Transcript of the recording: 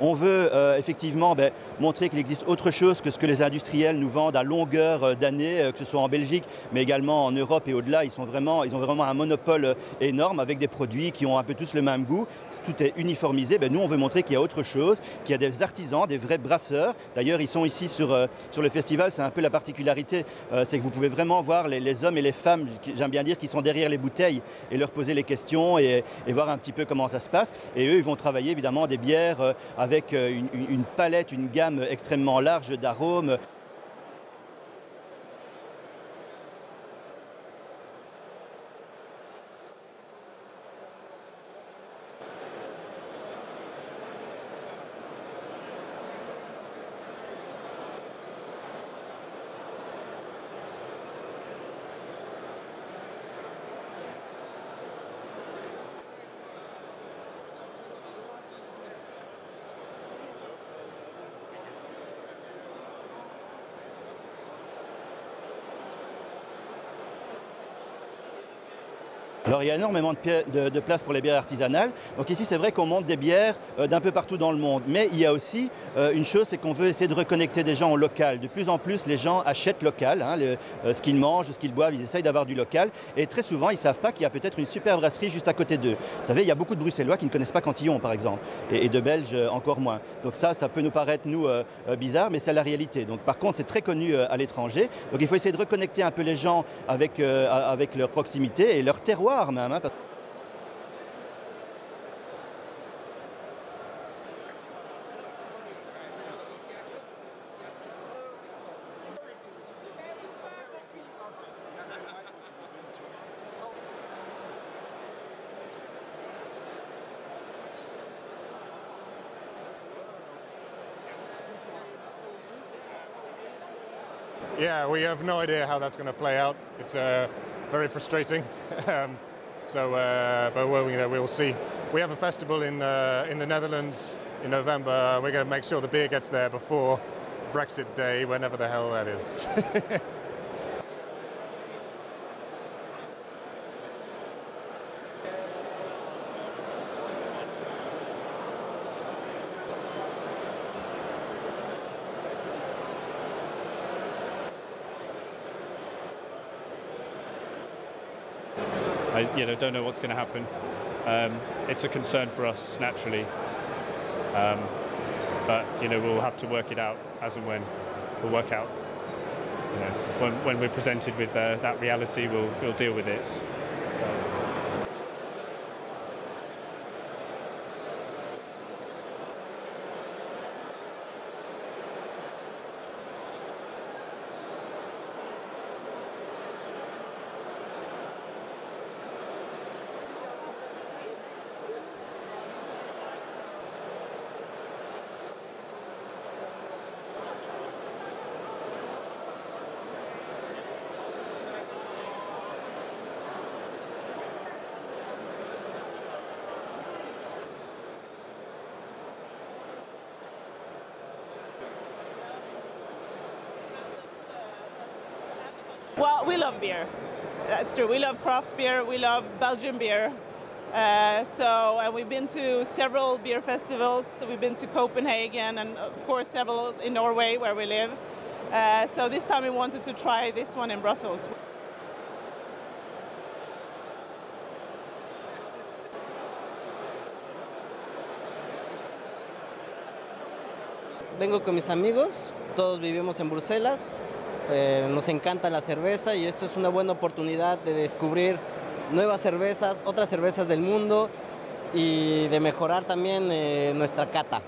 On veut euh, effectivement ben, montrer qu'il existe autre chose que ce que les industriels nous vendent à longueur euh, d'année, euh, que ce soit en Belgique, mais également en Europe et au-delà. Ils, ont vraiment un monopole énorme avec des produits qui ont un peu tous le même goût. Tout est uniformisé. Ben, nous, on veut montrer qu'il y a autre chose, qu'il y a des artisans, des vrais brasseurs. D'ailleurs, ils sont ici sur, le festival. C'est un peu la particularité, c'est que vous pouvez vraiment voir les, hommes et les femmes, j'aime bien dire, qui sont derrière les bouteilles et leur poser les questions et, voir un petit peu comment ça se passe. Et eux, ils vont travailler évidemment des bières avec euh, une, palette, une gamme extrêmement large d'arômes. Il y a énormément de, place pour les bières artisanales. Donc ici c'est vrai qu'on monte des bières euh, d'un peu partout dans le monde. Mais il y a aussi euh, une chose, c'est qu'on veut essayer de reconnecter des gens au local. De plus en plus les gens achètent local, hein, euh, ce qu'ils mangent, ce qu'ils boivent, ils essayent d'avoir du local. Et très souvent ils ne savent pas qu'il y a peut-être une super brasserie juste à côté d'eux. Vous savez, il y a beaucoup de Bruxellois qui ne connaissent pas Cantillon par exemple. Et, de Belges encore moins. Donc ça, ça peut nous paraître nous bizarre, mais c'est la réalité. Donc par contre c'est très connu à l'étranger. Donc il faut essayer de reconnecter un peu les gens avec leur proximité et leur terroir même. hein, parce- Yeah, we have no idea how that's going to play out. It's uh, very frustrating. so, uh, but well, you know, we'll see. We have a festival in uh, in the Netherlands in November. We're going to make sure the beer gets there before Brexit Day, whenever the hell that is. I you know don't know what's going to happen. Um, it's a concern for us naturally, um, but you know we'll have to work it out as and when. We'll work out. You know, when, when we're presented with uh, that reality, we'll we'll deal with it. Well, we love beer. That's true. We love craft beer. We love Belgian beer. Uh, so, and we've been to several beer festivals. We've been to Copenhagen and, of course, several in Norway where we live. Uh, so this time we wanted to try this one in Brussels. Vengo con mis amigos, todos vivimos en Bruselas, eh, nos encanta la cerveza y esto es una buena oportunidad de descubrir nuevas cervezas, otras cervezas del mundo y de mejorar también eh, nuestra cata.